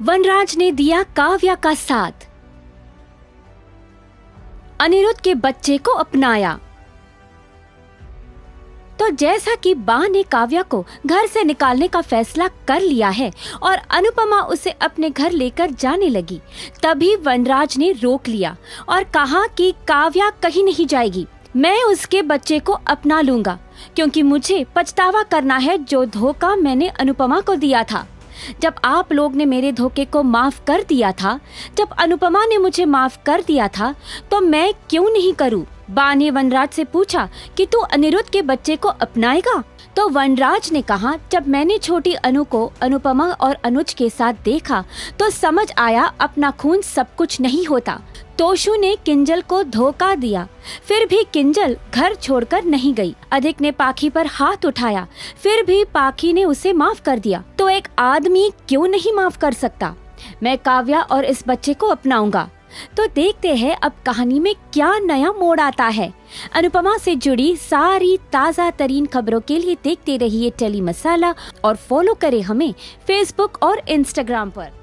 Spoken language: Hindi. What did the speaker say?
वनराज ने दिया काव्या का साथ। अनिरुद्ध के बच्चे को अपनाया। तो जैसा कि बा ने काव्या को घर से निकालने का फैसला कर लिया है और अनुपमा उसे अपने घर लेकर जाने लगी, तभी वनराज ने रोक लिया और कहा कि काव्या कहीं नहीं जाएगी। मैं उसके बच्चे को अपना लूँगा, क्योंकि मुझे पछतावा करना है जो धोखा मैंने अनुपमा को दिया था। जब आप लोग ने मेरे धोखे को माफ़ कर दिया था, जब अनुपमा ने मुझे माफ़ कर दिया था तो मैं क्यों नहीं करूँ? बा ने वनराज से पूछा कि तू अनिरुद्ध के बच्चे को अपनाएगा? तो वनराज ने कहा, जब मैंने छोटी अनु को अनुपमा और अनुज के साथ देखा तो समझ आया अपना खून सब कुछ नहीं होता। तोशु ने किंजल को धोखा दिया। फिर भी किंजल घर छोड़कर नहीं गई। अधिक ने पाखी पर हाथ उठाया। फिर भी पाखी ने उसे माफ़ कर दिया। तो एक आदमी क्यों नहीं माफ़ कर सकता? मैं काव्या और इस बच्चे को अपनाऊँगा। तो देखते हैं अब कहानी में क्या नया मोड़ आता है। अनुपमा से जुड़ी सारी ताज़ा तरीन खबरों के लिए देखते रहिए टेली मसाला और फॉलो करें हमें फेसबुक और इंस्टाग्राम पर।